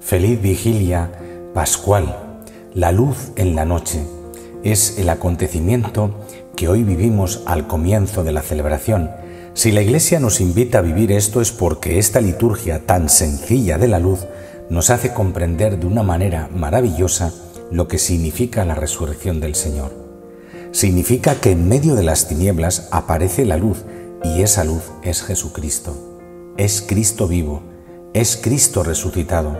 Feliz vigilia pascual, la luz en la noche. Es el acontecimiento que hoy vivimos al comienzo de la celebración. Si la Iglesia nos invita a vivir esto es porque esta liturgia tan sencilla de la luz nos hace comprender de una manera maravillosa lo que significa la resurrección del Señor. Significa que en medio de las tinieblas aparece la luz y esa luz es Jesucristo. Es Cristo vivo, es Cristo resucitado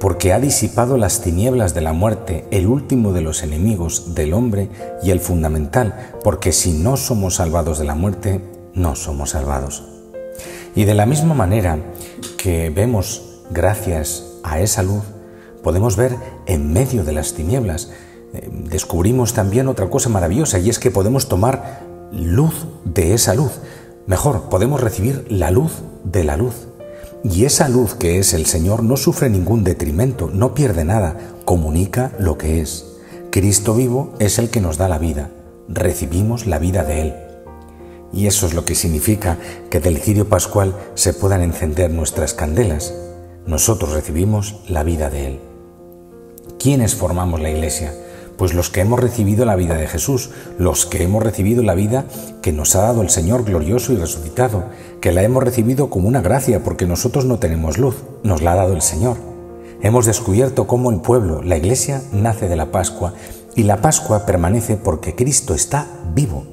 porque ha disipado las tinieblas de la muerte, el último de los enemigos del hombre y el fundamental, porque si no somos salvados de la muerte, no somos salvados. Y de la misma manera que vemos gracias a esa luz, podemos ver en medio de las tinieblas. Eh, descubrimos también otra cosa maravillosa y es que podemos tomar luz de esa luz. Mejor, podemos recibir la luz de la luz. Y esa luz que es el Señor no sufre ningún detrimento, no pierde nada, comunica lo que es. Cristo vivo es el que nos da la vida, recibimos la vida de Él. Y eso es lo que significa que del cirio pascual se puedan encender nuestras candelas. Nosotros recibimos la vida de Él. ¿Quiénes formamos la iglesia? Pues los que hemos recibido la vida de Jesús, los que hemos recibido la vida que nos ha dado el Señor glorioso y resucitado, que la hemos recibido como una gracia porque nosotros no tenemos luz, nos la ha dado el Señor. Hemos descubierto cómo el pueblo, la iglesia, nace de la Pascua y la Pascua permanece porque Cristo está vivo.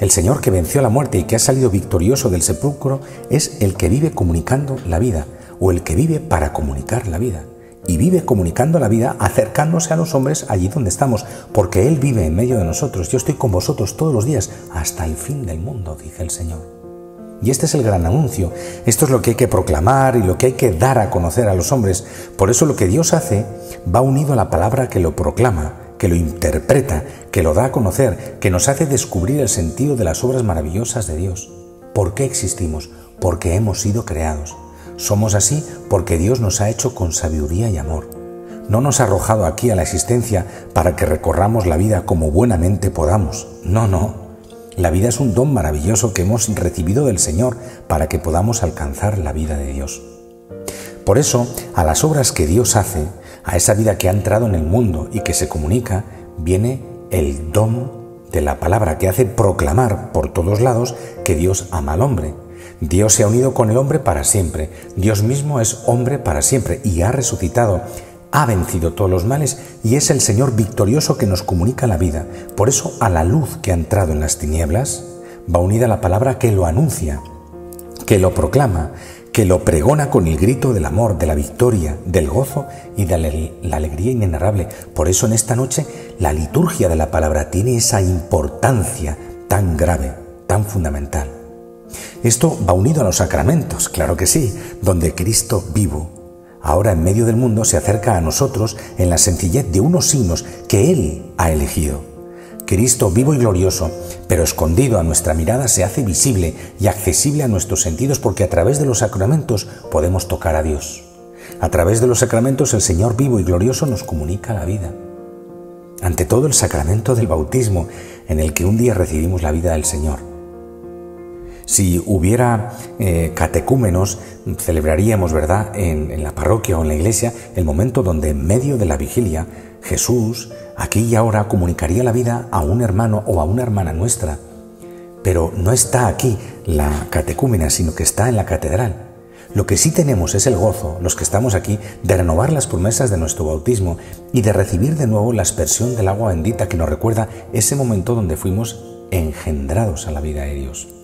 El Señor que venció la muerte y que ha salido victorioso del sepulcro es el que vive comunicando la vida o el que vive para comunicar la vida y vive comunicando la vida, acercándose a los hombres allí donde estamos, porque Él vive en medio de nosotros. Yo estoy con vosotros todos los días hasta el fin del mundo, dice el Señor. Y este es el gran anuncio. Esto es lo que hay que proclamar y lo que hay que dar a conocer a los hombres. Por eso lo que Dios hace va unido a la palabra que lo proclama, que lo interpreta, que lo da a conocer, que nos hace descubrir el sentido de las obras maravillosas de Dios. ¿Por qué existimos? Porque hemos sido creados. Somos así porque Dios nos ha hecho con sabiduría y amor. No nos ha arrojado aquí a la existencia para que recorramos la vida como buenamente podamos. No, no. La vida es un don maravilloso que hemos recibido del Señor para que podamos alcanzar la vida de Dios. Por eso, a las obras que Dios hace, a esa vida que ha entrado en el mundo y que se comunica, viene el don de la palabra que hace proclamar por todos lados que Dios ama al hombre Dios se ha unido con el hombre para siempre. Dios mismo es hombre para siempre y ha resucitado. Ha vencido todos los males y es el Señor victorioso que nos comunica la vida. Por eso a la luz que ha entrado en las tinieblas va unida la palabra que lo anuncia, que lo proclama, que lo pregona con el grito del amor, de la victoria, del gozo y de la alegría inenarrable. Por eso en esta noche la liturgia de la palabra tiene esa importancia tan grave, tan fundamental. Esto va unido a los sacramentos, claro que sí, donde Cristo vivo, ahora en medio del mundo, se acerca a nosotros en la sencillez de unos signos que Él ha elegido. Cristo vivo y glorioso, pero escondido a nuestra mirada, se hace visible y accesible a nuestros sentidos porque a través de los sacramentos podemos tocar a Dios. A través de los sacramentos el Señor vivo y glorioso nos comunica la vida. Ante todo el sacramento del bautismo en el que un día recibimos la vida del Señor si hubiera eh, catecúmenos, celebraríamos, ¿verdad?, en, la parroquia o en la iglesia, el momento donde en medio de la vigilia Jesús, aquí y ahora, comunicaría la vida a un hermano o a una hermana nuestra. Pero no está aquí la catecúmena, sino que está en la catedral. Lo que sí tenemos es el gozo, los que estamos aquí, de renovar las promesas de nuestro bautismo y de recibir de nuevo la aspersión del agua bendita que nos recuerda ese momento donde fuimos engendrados a la vida de Dios.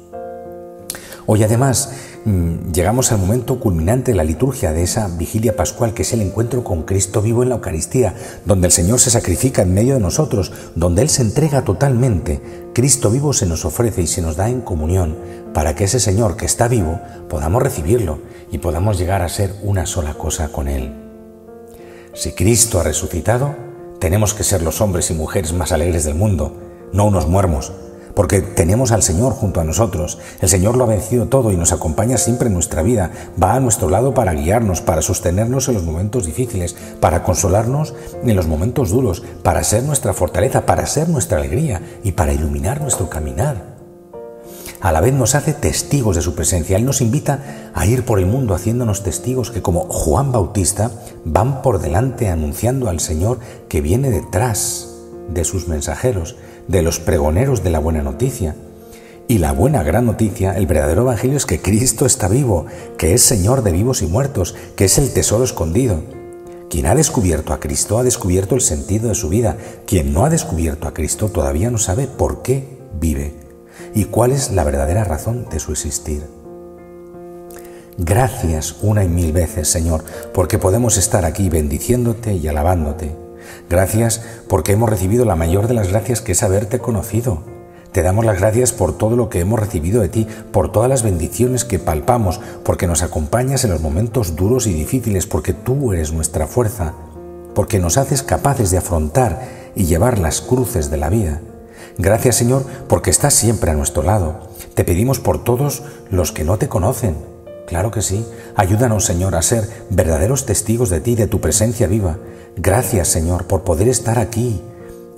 Hoy además mm, llegamos al momento culminante de la liturgia de esa vigilia pascual, que es el encuentro con Cristo vivo en la Eucaristía, donde el Señor se sacrifica en medio de nosotros, donde Él se entrega totalmente. Cristo vivo se nos ofrece y se nos da en comunión para que ese Señor que está vivo podamos recibirlo y podamos llegar a ser una sola cosa con Él. Si Cristo ha resucitado, tenemos que ser los hombres y mujeres más alegres del mundo, no unos muermos, porque tenemos al Señor junto a nosotros. El Señor lo ha vencido todo y nos acompaña siempre en nuestra vida. Va a nuestro lado para guiarnos, para sostenernos en los momentos difíciles, para consolarnos en los momentos duros, para ser nuestra fortaleza, para ser nuestra alegría y para iluminar nuestro caminar. a la vez nos hace testigos de su presencia. Él nos invita a ir por el mundo haciéndonos testigos que como Juan Bautista van por delante anunciando al Señor que viene detrás de sus mensajeros, de los pregoneros de la buena noticia. Y la buena gran noticia, el verdadero evangelio es que Cristo está vivo, que es Señor de vivos y muertos, que es el tesoro escondido. Quien ha descubierto a Cristo ha descubierto el sentido de su vida. Quien no ha descubierto a Cristo todavía no sabe por qué vive y cuál es la verdadera razón de su existir. Gracias una y mil veces, Señor, porque podemos estar aquí bendiciéndote y alabándote. Gracias porque hemos recibido la mayor de las gracias que es haberte conocido. Te damos las gracias por todo lo que hemos recibido de ti, por todas las bendiciones que palpamos, porque nos acompañas en los momentos duros y difíciles, porque tú eres nuestra fuerza, porque nos haces capaces de afrontar y llevar las cruces de la vida. Gracias Señor porque estás siempre a nuestro lado. Te pedimos por todos los que no te conocen. Claro que sí. Ayúdanos Señor a ser verdaderos testigos de ti, de tu presencia viva. Gracias Señor por poder estar aquí.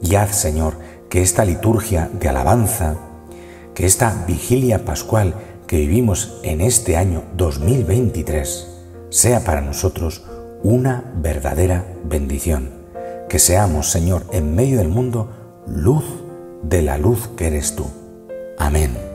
Y haz Señor que esta liturgia de alabanza, que esta vigilia pascual que vivimos en este año 2023 sea para nosotros una verdadera bendición. Que seamos, Señor, en medio del mundo, luz de la luz que eres tú. Amén.